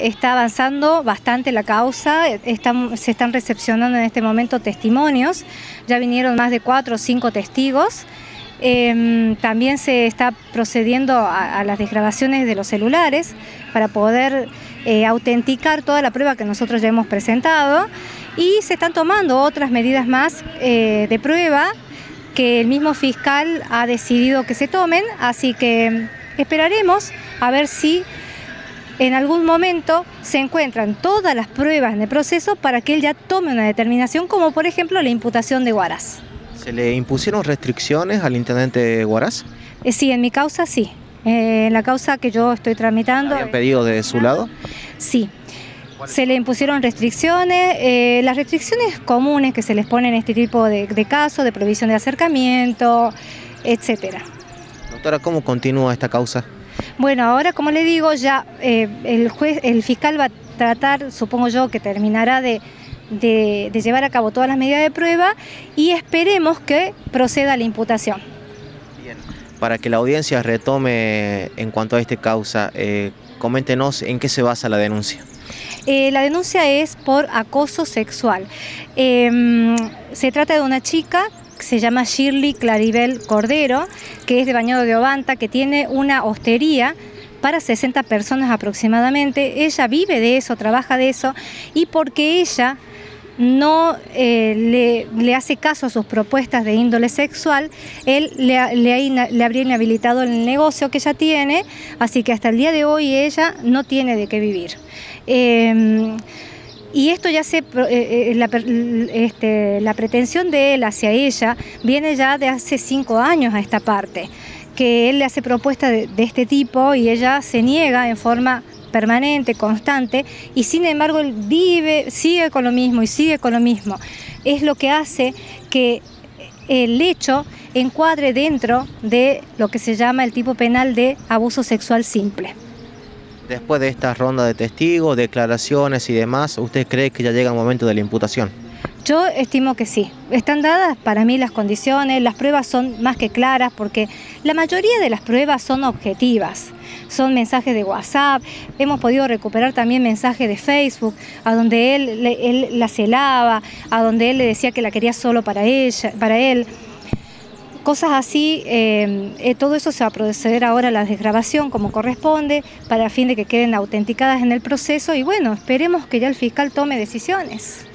Está avanzando bastante la causa, se están recepcionando en este momento testimonios, ya vinieron más de cuatro o cinco testigos. Em, también se está procediendo a, las desgrabaciones de los celulares para poder eh, autenticar toda la prueba que nosotros ya hemos presentado y se están tomando otras medidas más eh, de prueba que el mismo fiscal ha decidido que se tomen, así que esperaremos a ver si en algún momento se encuentran todas las pruebas en el proceso para que él ya tome una determinación, como por ejemplo la imputación de Guaraz. ¿Se le impusieron restricciones al intendente Guaraz? Eh, sí, en mi causa sí. Eh, en la causa que yo estoy tramitando... ¿Habían pedido de su lado? Sí. Se le impusieron restricciones, eh, las restricciones comunes que se les ponen en este tipo de, de casos, de provisión de acercamiento, etcétera. Doctora, ¿cómo continúa esta causa? Bueno, ahora como le digo, ya eh, el juez, el fiscal va a tratar, supongo yo, que terminará de, llevar a cabo todas las medidas de prueba y esperemos que proceda la imputación. Bien, para que la audiencia retome en cuanto a esta causa, eh, coméntenos en qué se basa la denuncia. Eh, la denuncia es por acoso sexual. Em, se trata de una chica se llama Shirley Claribel Cordero, que es de Bañado de Ovanta, que tiene una hostería para 60 personas aproximadamente. Ella vive de eso, trabaja de eso, y porque ella no eh, le, hace caso a sus propuestas de índole sexual, él le, le, habría inhabilitado el negocio que ella tiene, así que hasta el día de hoy ella no tiene de qué vivir. Em, y esto ya se, eh, eh, la, este, la pretensión de él hacia ella viene ya de hace cinco años a esta parte, que él le hace propuestas de, este tipo y ella se niega en forma permanente, constante, y sin embargo él vive, sigue con lo mismo y sigue con lo mismo. Es lo que hace que el hecho encuadre dentro de lo que se llama el tipo penal de abuso sexual simple. Después de esta ronda de testigos, declaraciones y demás, ¿usted cree que ya llega el momento de la imputación? Yo estimo que sí. Están dadas para mí las condiciones, las pruebas son más que claras porque la mayoría de las pruebas son objetivas. Son mensajes de WhatsApp, hemos podido recuperar también mensajes de Facebook, a donde él, él la celaba, a donde él le decía que la quería solo para ella, para él cosas así, eh, eh, todo eso se va a proceder ahora a la desgrabación como corresponde, para fin de que queden autenticadas en el proceso y bueno, esperemos que ya el fiscal tome decisiones.